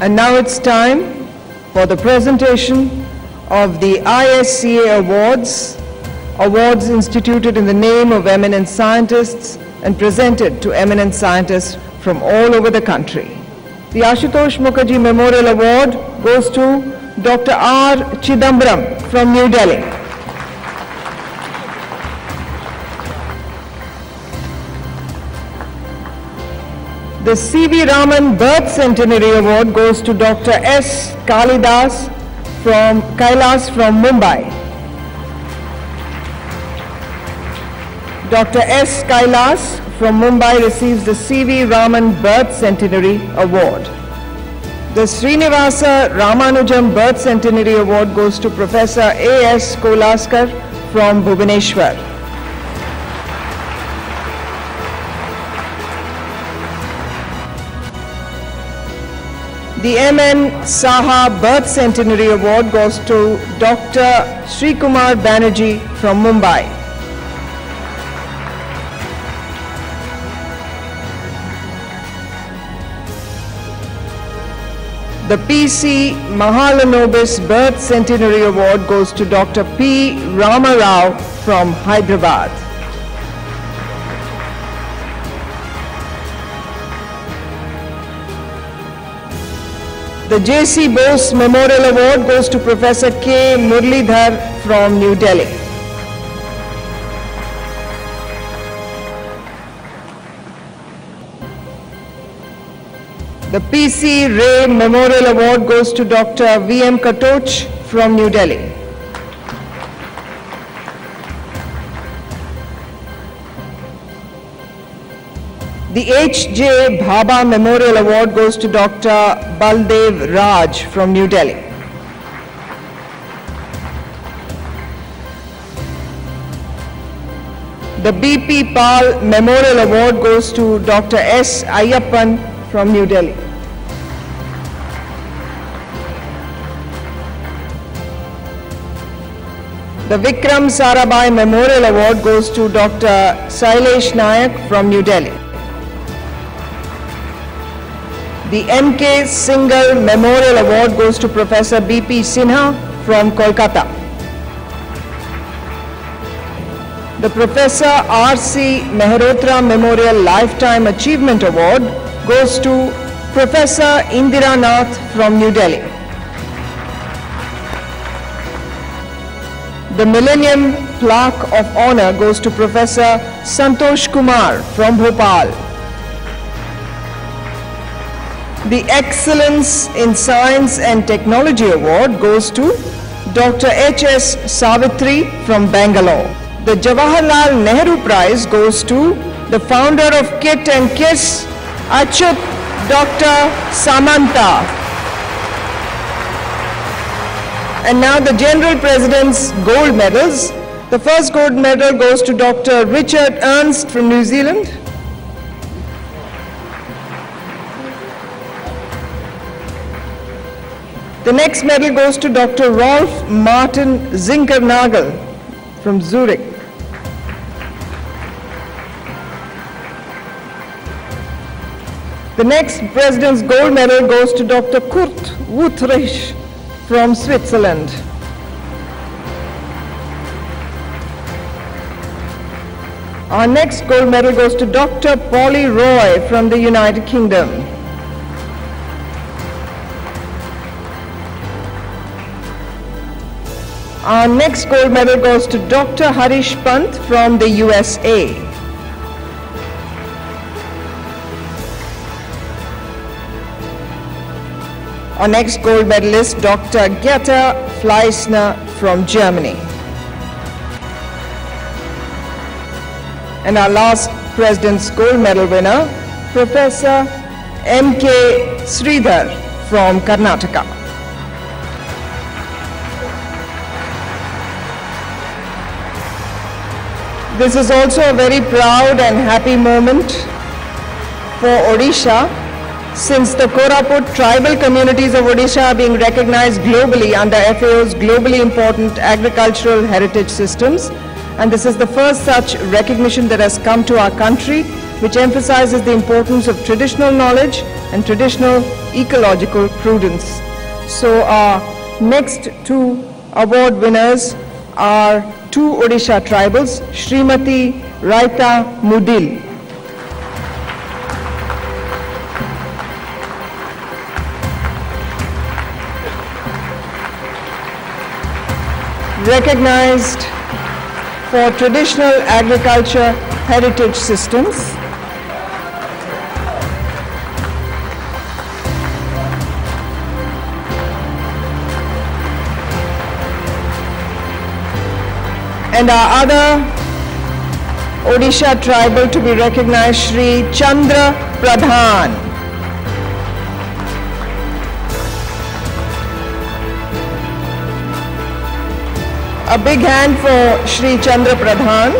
And now it's time for the presentation of the ISCA Awards, awards instituted in the name of eminent scientists and presented to eminent scientists from all over the country. The Ashutosh Mukherjee Memorial Award goes to Dr. R. Chidambaram from New Delhi. The C.V. Raman Birth Centenary Award goes to Dr. S. Kalidas from Kailas from Mumbai. Dr. S. Kailas from Mumbai receives the C.V. Raman Birth Centenary Award. The Srinivasa Ramanujam Birth Centenary Award goes to Professor A.S. Kolaskar from Bhubaneswar. The MN Saha Birth Centenary Award goes to Dr. Srikumar Banerjee from Mumbai. The PC Mahalanobis Birth Centenary Award goes to Dr. P. Ramarao from Hyderabad. The J.C. Bose Memorial Award goes to Professor K. Murlidhar from New Delhi. The P.C. Ray Memorial Award goes to Dr. V.M. Katoch from New Delhi. The H.J. Bhabha Memorial Award goes to Dr. Baldev Raj from New Delhi. The B.P. Pal Memorial Award goes to Dr. S. Ayyappan from New Delhi. The Vikram Sarabhai Memorial Award goes to Dr. Sailesh Nayak from New Delhi. The MK Singal Memorial Award goes to Professor B.P. Sinha from Kolkata. The Professor R.C. Mehrotra Memorial Lifetime Achievement Award goes to Professor Indira Nath from New Delhi. The Millennium Plaque of Honor goes to Professor Santosh Kumar from Bhopal. The Excellence in Science and Technology Award goes to Dr. H.S. Savitri from Bangalore. The Jawaharlal Nehru Prize goes to the founder of KIIT and KISS, Achut Dr. Samanta. And now the General President's gold medals. The first gold medal goes to Dr. Richard Ernst from New Zealand. The next medal goes to Dr. Rolf Martin Zinkernagel from Zurich. The next President's Gold Medal goes to Dr. Kurt Wuthrich from Switzerland. Our next gold medal goes to Dr. Polly Roy from the United Kingdom. Our next gold medal goes to Dr. Harish Pant from the USA. Our next gold medalist, Dr. Gerta Fleissner from Germany. And our last President's Gold Medal winner, Professor M.K. Sridhar from Karnataka. This is also a very proud and happy moment for Odisha since the Koraput tribal communities of Odisha are being recognized globally under FAO's globally important agricultural heritage systems. And this is the first such recognition that has come to our country which emphasizes the importance of traditional knowledge and traditional ecological prudence. So our next two award winners are two Odisha tribals, Srimati Raita Mudil. recognized for traditional agriculture heritage systems. And our other Odisha tribal to be recognized, Sri Chandra Pradhan. A big hand for Sri Chandra Pradhan.